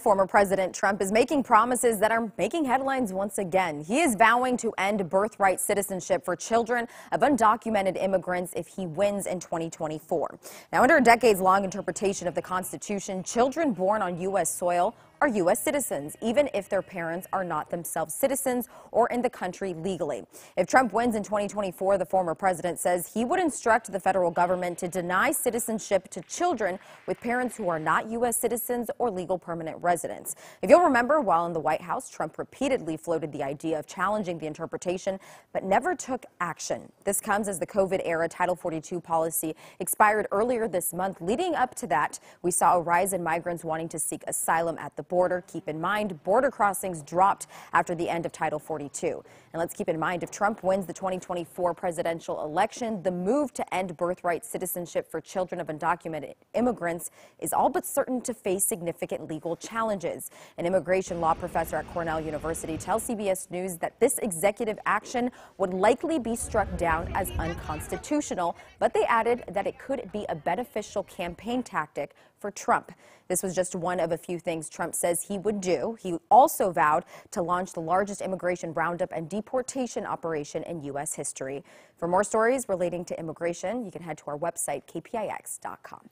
Former President Trump is making promises that are making headlines once again. He is vowing to end birthright citizenship for children of undocumented immigrants if he wins in 2024. Now, under a decades long interpretation of the Constitution, children born on U.S. soil are U.S. citizens, even if their parents are not themselves citizens or in the country legally. If Trump wins in 2024, the former president says he would instruct the federal government to deny citizenship to children with parents who are not U.S. citizens or legal permanent residents. If you'll remember, while in the White House, Trump repeatedly floated the idea of challenging the interpretation, but never took action. This comes as the COVID era Title 42 policy expired earlier this month. Leading up to that, we saw a rise in migrants wanting to seek asylum at the border border. Keep in mind, border crossings dropped after the end of Title 42. And let's keep in mind, if Trump wins the 2024 presidential election, the move to end birthright citizenship for children of undocumented immigrants is all but certain to face significant legal challenges. An immigration law professor at Cornell University tells CBS News that this executive action would likely be struck down as unconstitutional, but they added that it could be a beneficial campaign tactic for Trump. This was just one of a few things Trump says he would do. He also vowed to launch the largest immigration roundup and deportation operation in U.S. history. For more stories relating to immigration, you can head to our website, kpix.com.